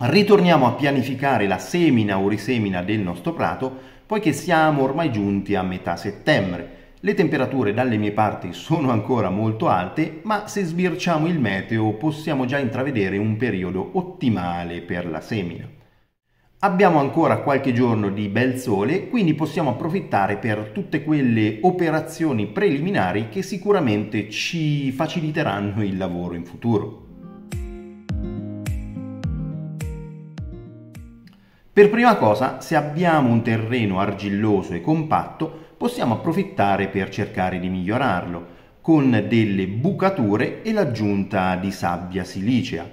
Ritorniamo a pianificare la semina o risemina del nostro prato, poiché siamo ormai giunti a metà settembre. Le temperature dalle mie parti sono ancora molto alte, ma se sbirciamo il meteo possiamo già intravedere un periodo ottimale per la semina. Abbiamo ancora qualche giorno di bel sole, quindi possiamo approfittare per tutte quelle operazioni preliminari che sicuramente ci faciliteranno il lavoro in futuro. Per prima cosa, se abbiamo un terreno argilloso e compatto, possiamo approfittare per cercare di migliorarlo con delle bucature e l'aggiunta di sabbia silicea.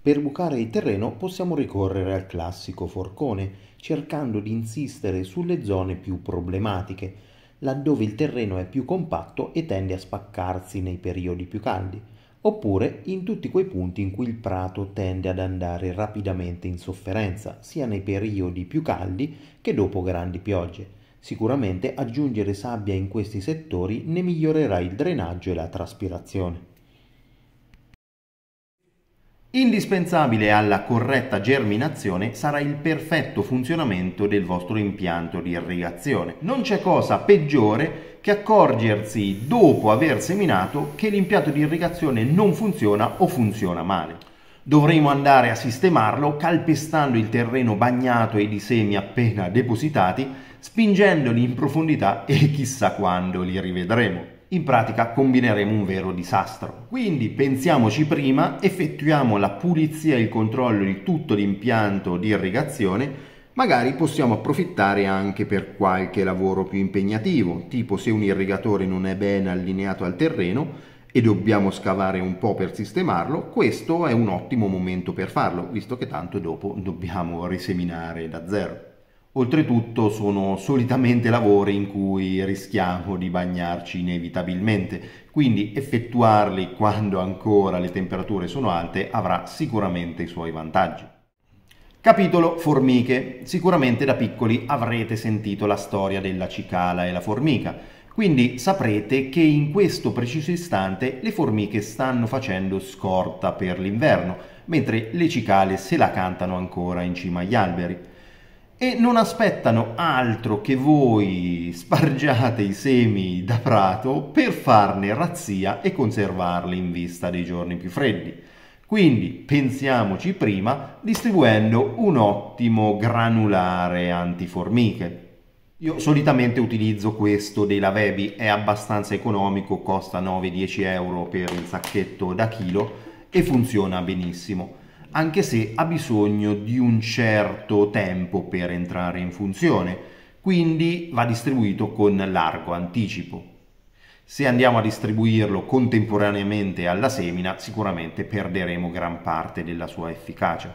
Per bucare il terreno possiamo ricorrere al classico forcone, cercando di insistere sulle zone più problematiche, laddove il terreno è più compatto e tende a spaccarsi nei periodi più caldi, oppure in tutti quei punti in cui il prato tende ad andare rapidamente in sofferenza, sia nei periodi più caldi che dopo grandi piogge. Sicuramente aggiungere sabbia in questi settori ne migliorerà il drenaggio e la traspirazione. Indispensabile alla corretta germinazione sarà il perfetto funzionamento del vostro impianto di irrigazione. Non c'è cosa peggiore che accorgersi dopo aver seminato che l'impianto di irrigazione non funziona o funziona male. Dovremo andare a sistemarlo calpestando il terreno bagnato e i semi appena depositati, spingendoli in profondità e chissà quando li rivedremo in pratica combineremo un vero disastro. Quindi pensiamoci prima, effettuiamo la pulizia e il controllo di tutto l'impianto di irrigazione, magari possiamo approfittare anche per qualche lavoro più impegnativo, tipo se un irrigatore non è ben allineato al terreno e dobbiamo scavare un po' per sistemarlo, questo è un ottimo momento per farlo, visto che tanto dopo dobbiamo riseminare da zero. Oltretutto sono solitamente lavori in cui rischiamo di bagnarci inevitabilmente, quindi effettuarli quando ancora le temperature sono alte avrà sicuramente i suoi vantaggi. Capitolo Formiche. Sicuramente da piccoli avrete sentito la storia della cicala e la formica, quindi saprete che in questo preciso istante le formiche stanno facendo scorta per l'inverno, mentre le cicale se la cantano ancora in cima agli alberi e non aspettano altro che voi spargiate i semi da prato per farne razzia e conservarli in vista dei giorni più freddi. Quindi pensiamoci prima distribuendo un ottimo granulare antiformiche. Io solitamente utilizzo questo dei Lavebi, è abbastanza economico, costa 9-10 euro per il sacchetto da chilo e funziona benissimo anche se ha bisogno di un certo tempo per entrare in funzione, quindi va distribuito con largo anticipo. Se andiamo a distribuirlo contemporaneamente alla semina, sicuramente perderemo gran parte della sua efficacia.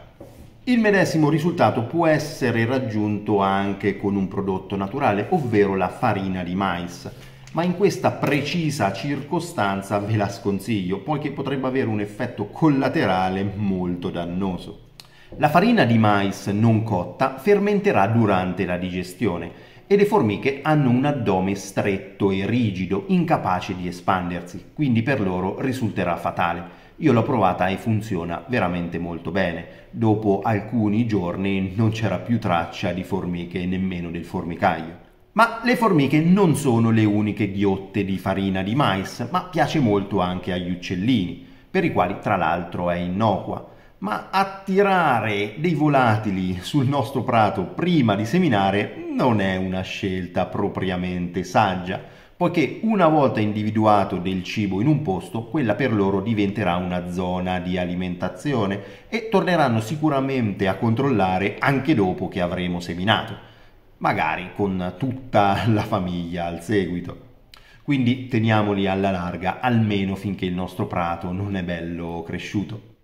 Il medesimo risultato può essere raggiunto anche con un prodotto naturale, ovvero la farina di mais ma in questa precisa circostanza ve la sconsiglio, poiché potrebbe avere un effetto collaterale molto dannoso. La farina di mais non cotta fermenterà durante la digestione e le formiche hanno un addome stretto e rigido, incapace di espandersi, quindi per loro risulterà fatale. Io l'ho provata e funziona veramente molto bene. Dopo alcuni giorni non c'era più traccia di formiche nemmeno del formicaio. Ma le formiche non sono le uniche ghiotte di farina di mais, ma piace molto anche agli uccellini, per i quali tra l'altro è innocua. Ma attirare dei volatili sul nostro prato prima di seminare non è una scelta propriamente saggia, poiché una volta individuato del cibo in un posto, quella per loro diventerà una zona di alimentazione e torneranno sicuramente a controllare anche dopo che avremo seminato magari con tutta la famiglia al seguito. Quindi teniamoli alla larga, almeno finché il nostro prato non è bello cresciuto.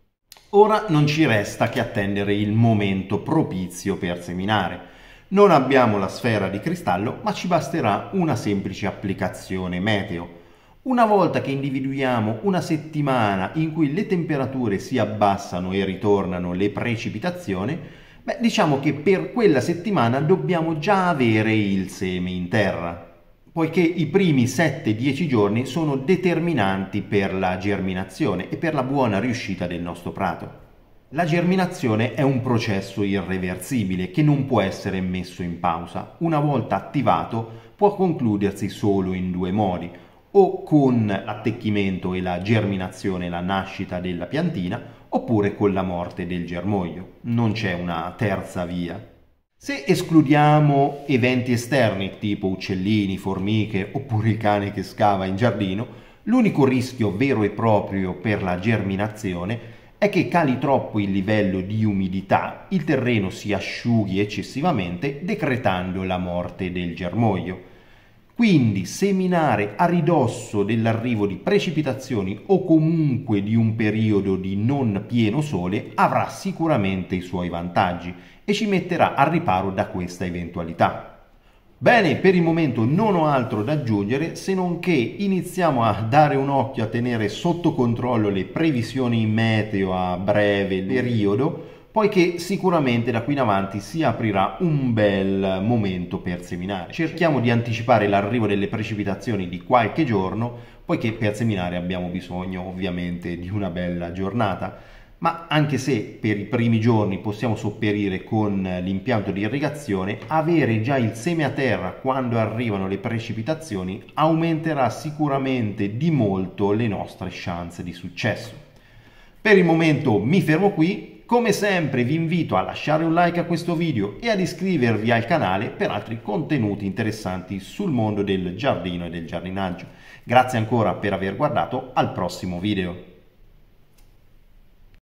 Ora non ci resta che attendere il momento propizio per seminare. Non abbiamo la sfera di cristallo, ma ci basterà una semplice applicazione meteo. Una volta che individuiamo una settimana in cui le temperature si abbassano e ritornano le precipitazioni, Beh, diciamo che per quella settimana dobbiamo già avere il seme in terra, poiché i primi 7-10 giorni sono determinanti per la germinazione e per la buona riuscita del nostro prato. La germinazione è un processo irreversibile che non può essere messo in pausa. Una volta attivato può concludersi solo in due modi, o con l'attecchimento e la germinazione, la nascita della piantina, oppure con la morte del germoglio. Non c'è una terza via. Se escludiamo eventi esterni tipo uccellini, formiche oppure il cane che scava in giardino, l'unico rischio vero e proprio per la germinazione è che cali troppo il livello di umidità, il terreno si asciughi eccessivamente, decretando la morte del germoglio. Quindi seminare a ridosso dell'arrivo di precipitazioni o comunque di un periodo di non pieno sole avrà sicuramente i suoi vantaggi e ci metterà al riparo da questa eventualità. Bene, per il momento non ho altro da aggiungere se non che iniziamo a dare un occhio a tenere sotto controllo le previsioni meteo a breve periodo, poiché sicuramente da qui in avanti si aprirà un bel momento per seminare. Cerchiamo di anticipare l'arrivo delle precipitazioni di qualche giorno, poiché per seminare abbiamo bisogno ovviamente di una bella giornata ma anche se per i primi giorni possiamo sopperire con l'impianto di irrigazione, avere già il seme a terra quando arrivano le precipitazioni aumenterà sicuramente di molto le nostre chance di successo. Per il momento mi fermo qui, come sempre vi invito a lasciare un like a questo video e ad iscrivervi al canale per altri contenuti interessanti sul mondo del giardino e del giardinaggio. Grazie ancora per aver guardato, al prossimo video.